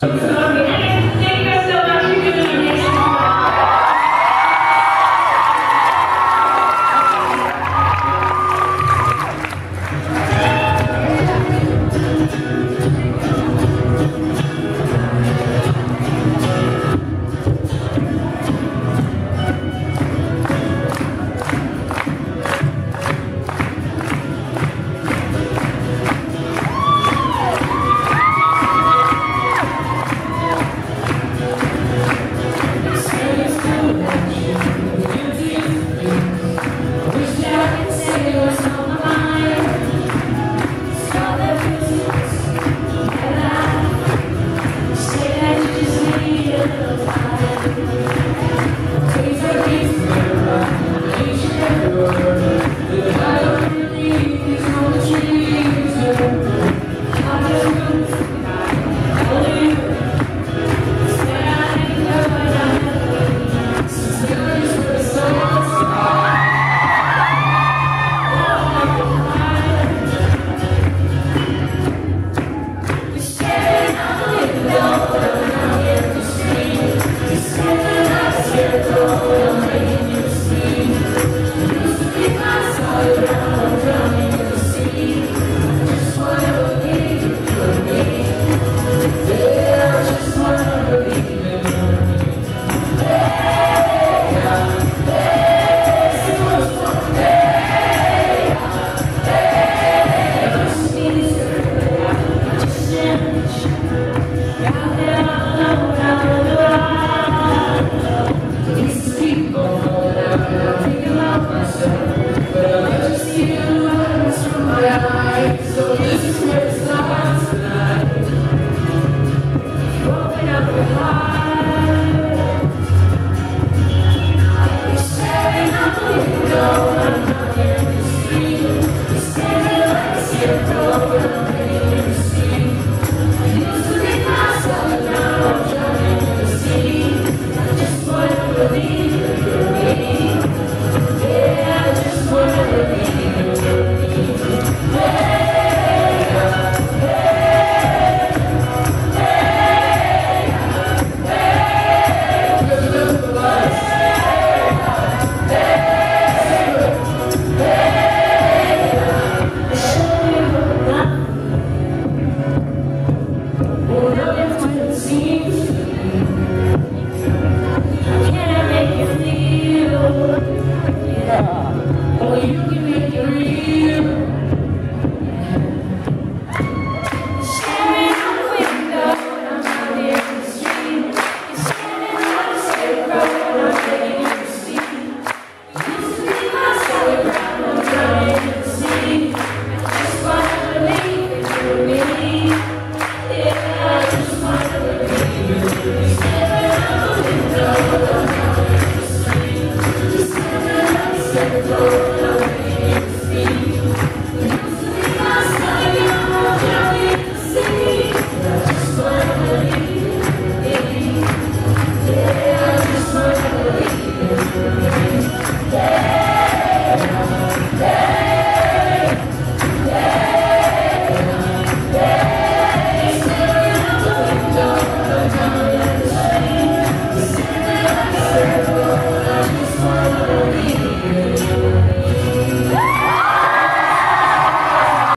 감사합니다.